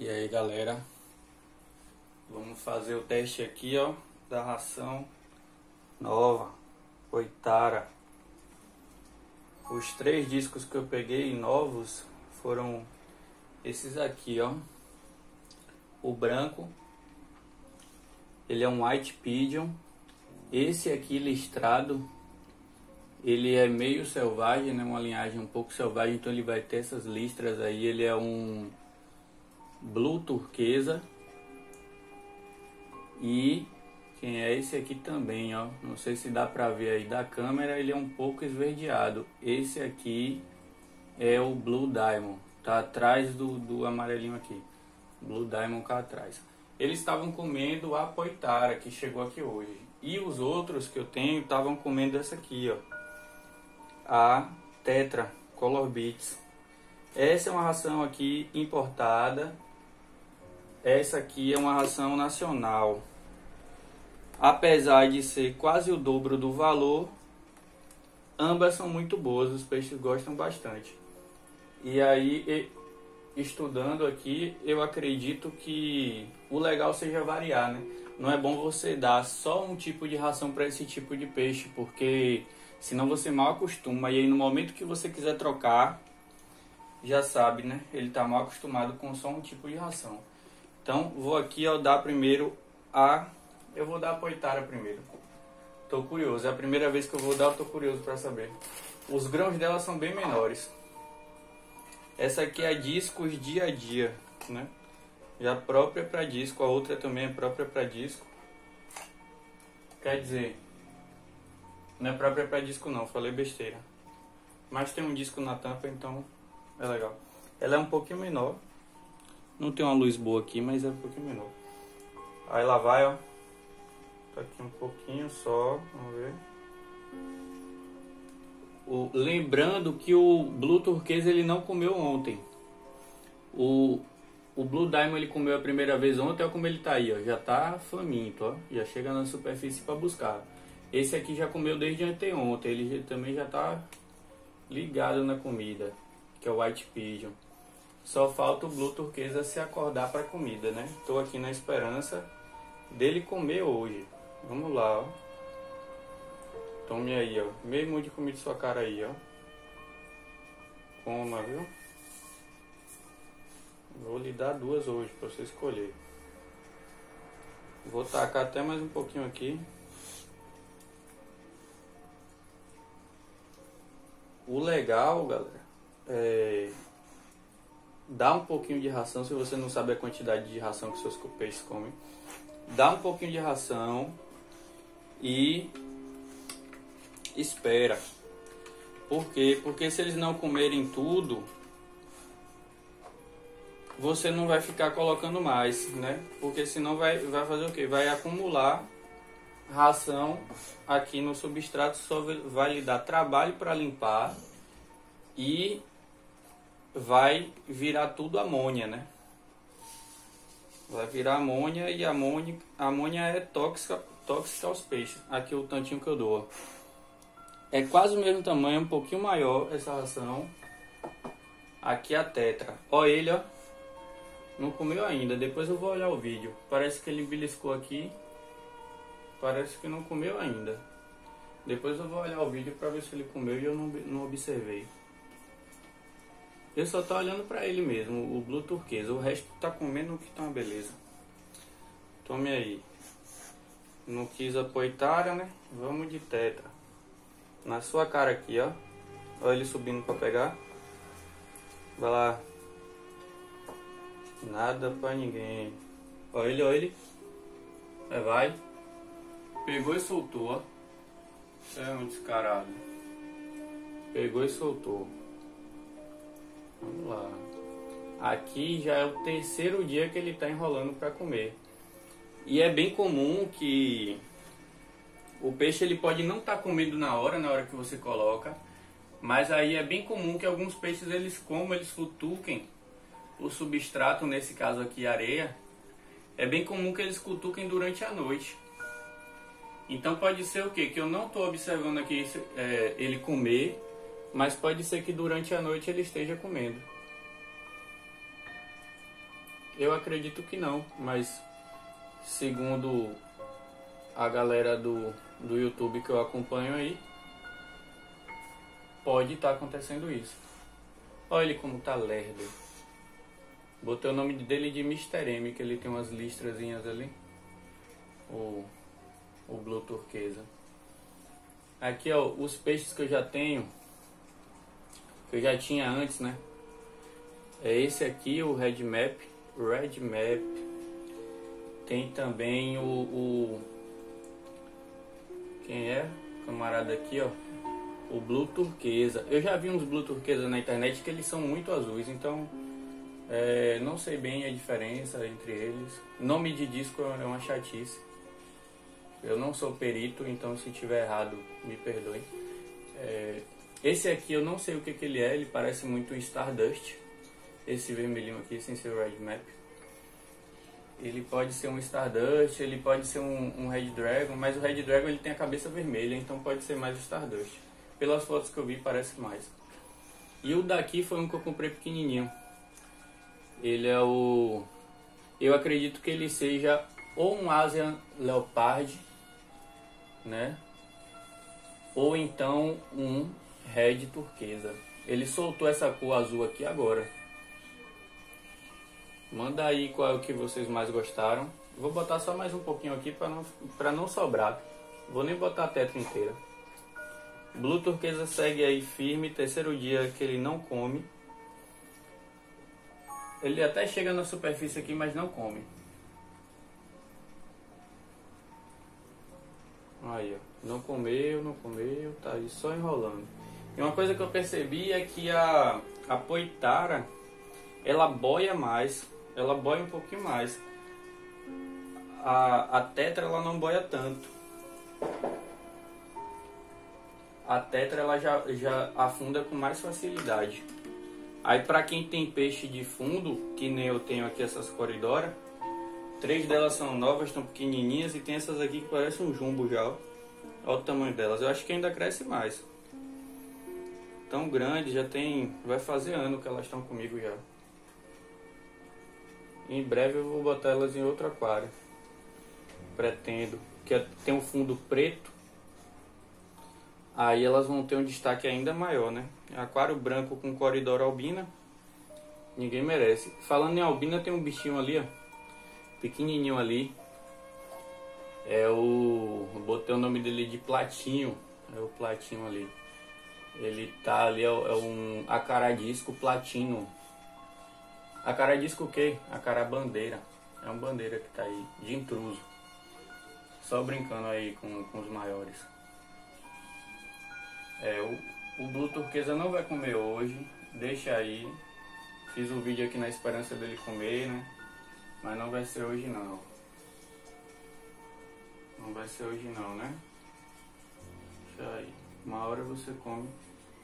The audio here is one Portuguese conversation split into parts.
E aí galera, vamos fazer o teste aqui ó da ração nova, Oitara. Os três discos que eu peguei novos foram esses aqui ó, o branco, ele é um White Pigeon, esse aqui listrado, ele é meio selvagem, né, uma linhagem um pouco selvagem, então ele vai ter essas listras aí, ele é um Blue turquesa. E quem é esse aqui também, ó. Não sei se dá pra ver aí da câmera, ele é um pouco esverdeado. Esse aqui é o Blue Diamond. Tá atrás do, do amarelinho aqui. Blue Diamond cá atrás. Eles estavam comendo a poitara que chegou aqui hoje. E os outros que eu tenho estavam comendo essa aqui, ó. A Tetra Color Beats. Essa é uma ração aqui importada essa aqui é uma ração nacional. Apesar de ser quase o dobro do valor, ambas são muito boas, os peixes gostam bastante. E aí, estudando aqui, eu acredito que o legal seja variar, né? Não é bom você dar só um tipo de ração para esse tipo de peixe, porque senão você mal acostuma. E aí, no momento que você quiser trocar, já sabe, né? Ele está mal acostumado com só um tipo de ração. Então, vou aqui ó, dar primeiro a... Eu vou dar a poitara primeiro. Tô curioso, é a primeira vez que eu vou dar, eu tô curioso para saber. Os grãos dela são bem menores. Essa aqui é a discos dia a dia, né? Já própria para disco, a outra também é própria para disco. Quer dizer, não é própria para disco não, falei besteira. Mas tem um disco na tampa, então é legal. Ela é um pouquinho menor, não tem uma luz boa aqui, mas é um pouquinho menor. Aí lá vai, ó. Tá aqui um pouquinho só, vamos ver. O, lembrando que o Blue Turquesa ele não comeu ontem. O, o Blue Diamond ele comeu a primeira vez ontem, olha como ele tá aí, ó. Já tá faminto, ó. Já chega na superfície para buscar. Esse aqui já comeu desde anteontem, ele também já tá ligado na comida, que é o White Pigeon. Só falta o Blue Turquesa se acordar para comida, né? Tô aqui na esperança dele comer hoje. Vamos lá, ó. Tome aí, ó. Meio mundo de comida sua cara aí, ó. Coma, viu? Vou lhe dar duas hoje para você escolher. Vou tacar até mais um pouquinho aqui. O legal, galera, é dá um pouquinho de ração, se você não sabe a quantidade de ração que seus peixes comem, dá um pouquinho de ração e espera. Por quê? Porque se eles não comerem tudo, você não vai ficar colocando mais, né? Porque senão vai, vai fazer o quê? Vai acumular ração aqui no substrato, só vai lhe dar trabalho para limpar e vai virar tudo amônia, né? Vai virar amônia e amônia, amônia é tóxica, tóxica aos peixes. Aqui o tantinho que eu dou. É quase o mesmo tamanho, um pouquinho maior essa ração. Aqui a tetra. Ó ele, ó. Não comeu ainda, depois eu vou olhar o vídeo. Parece que ele beliscou aqui. Parece que não comeu ainda. Depois eu vou olhar o vídeo para ver se ele comeu e eu não, não observei. Eu só tô olhando pra ele mesmo, o blue turquesa. O resto tá comendo que tá uma beleza. Tome aí. Não quis a poitara, né? Vamos de tetra. Na sua cara aqui, ó. Olha ele subindo pra pegar. Vai lá. Nada pra ninguém. Olha ele, olha ele. É, vai. Pegou e soltou, ó. É um descarado. Pegou e soltou. Vamos lá. Aqui já é o terceiro dia que ele está enrolando para comer. E é bem comum que o peixe ele pode não estar tá comendo na hora, na hora que você coloca, mas aí é bem comum que alguns peixes eles comam, eles futuquem o substrato, nesse caso aqui areia. É bem comum que eles cutuquem durante a noite. Então pode ser o que? Que eu não estou observando aqui é, ele comer mas pode ser que durante a noite ele esteja comendo. Eu acredito que não, mas segundo a galera do, do YouTube que eu acompanho aí, pode estar tá acontecendo isso. Olha ele como tá lerdo. Botei o nome dele de Mr. M, que ele tem umas listrazinhas ali. O, o Blue Turquesa. Aqui, ó, os peixes que eu já tenho, que eu já tinha antes, né? É esse aqui, o Red Map. Red Map. Tem também o, o quem é? Camarada aqui, ó. O Blue Turquesa. Eu já vi uns Blue Turquesa na internet que eles são muito azuis, então é, não sei bem a diferença entre eles. Nome de disco é uma chatice. Eu não sou perito, então se tiver errado, me perdoe. É, esse aqui eu não sei o que, que ele é, ele parece muito Stardust. Esse vermelhinho aqui, sem ser Red Map. Ele pode ser um Stardust, ele pode ser um, um, Red Dragon, mas o Red Dragon ele tem a cabeça vermelha, então pode ser mais Stardust. Pelas fotos que eu vi, parece mais. E o daqui foi um que eu comprei pequenininho. Ele é o... Eu acredito que ele seja ou um Asian Leopard, né? Ou então um Red Turquesa. Ele soltou essa cor azul aqui agora. Manda aí qual é o que vocês mais gostaram. Vou botar só mais um pouquinho aqui para não, pra não sobrar. Vou nem botar a tetra inteira. Blue turquesa segue aí firme, terceiro dia que ele não come. Ele até chega na superfície aqui, mas não come. Aí, ó. Não comeu, não comeu, tá aí só enrolando. E uma coisa que eu percebi é que a, a poitara, ela boia mais ela boia um pouquinho mais. A, a tetra ela não boia tanto. A tetra ela já, já afunda com mais facilidade. Aí para quem tem peixe de fundo, que nem eu tenho aqui essas coridoras, três delas são novas, estão pequenininhas e tem essas aqui que parecem um jumbo já. Olha o tamanho delas. Eu acho que ainda cresce mais. Tão grande, já tem, vai fazer ano que elas estão comigo já. Em breve eu vou botar elas em outro aquário. Pretendo. Que é, tem um fundo preto. Aí elas vão ter um destaque ainda maior, né? Aquário branco com coridor albina. Ninguém merece. Falando em albina, tem um bichinho ali, ó. Pequenininho ali. É o. Botei o nome dele de Platinho. É o Platinho ali. Ele tá ali, é, um acaradisco platino. A cara diz que o quê? A cara bandeira. É uma bandeira que tá aí, de intruso. Só brincando aí com, com os maiores. É, o, o Blue Turquesa não vai comer hoje. Deixa aí. Fiz o um vídeo aqui na esperança dele comer, né? Mas não vai ser hoje não. Não vai ser hoje não, né? Deixa aí. Uma hora você come.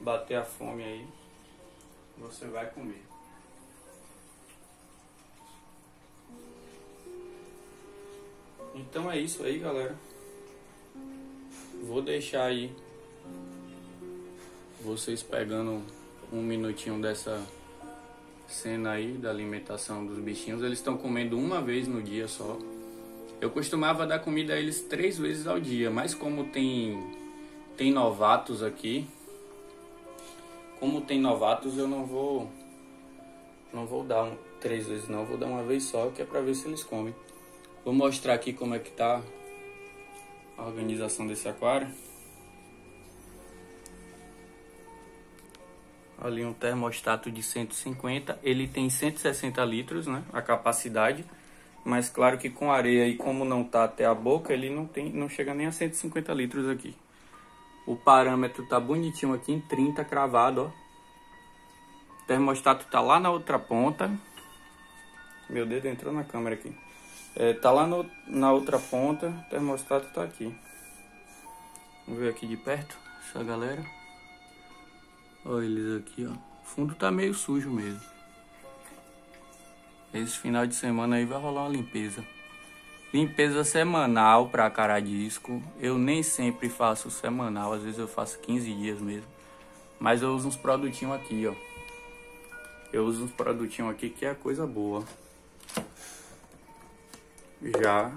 Bater a fome aí. Você vai comer. Então é isso aí, galera. Vou deixar aí vocês pegando um minutinho dessa cena aí da alimentação dos bichinhos. Eles estão comendo uma vez no dia só. Eu costumava dar comida a eles três vezes ao dia, mas como tem tem novatos aqui, como tem novatos, eu não vou não vou dar um, três vezes não, vou dar uma vez só, que é para ver se eles comem. Vou mostrar aqui como é que tá a organização desse aquário. Ali um termostato de 150, ele tem 160 litros, né, a capacidade. Mas claro que com areia e como não tá até a boca, ele não tem, não chega nem a 150 litros aqui. O parâmetro tá bonitinho aqui em 30 cravado, ó. O termostato tá lá na outra ponta. Meu dedo entrou na câmera aqui. É, tá lá no, na outra ponta, o termostato tá aqui. Vamos ver aqui de perto, essa galera. Olha eles aqui, ó. O fundo tá meio sujo mesmo. Esse final de semana aí vai rolar uma limpeza. Limpeza semanal para caradisco. Eu nem sempre faço semanal, às vezes eu faço 15 dias mesmo. Mas eu uso uns produtinhos aqui, ó. Eu uso uns produtinhos aqui que é coisa boa. já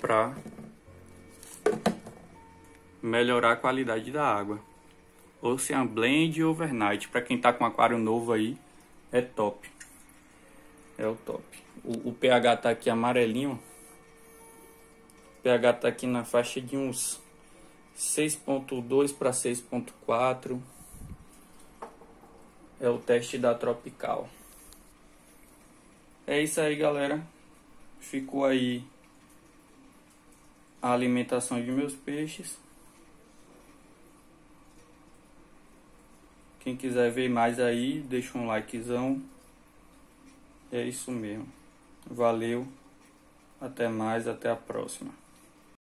para melhorar a qualidade da água. Ocean Blend Overnight, para quem tá com aquário novo aí, é top. É o top. O, o pH tá aqui amarelinho. PH tá aqui na faixa de uns 6.2 para 6.4. É o teste da Tropical. É isso aí, galera. Ficou aí a alimentação de meus peixes. Quem quiser ver mais aí, deixa um likezão. É isso mesmo. Valeu. Até mais, até a próxima.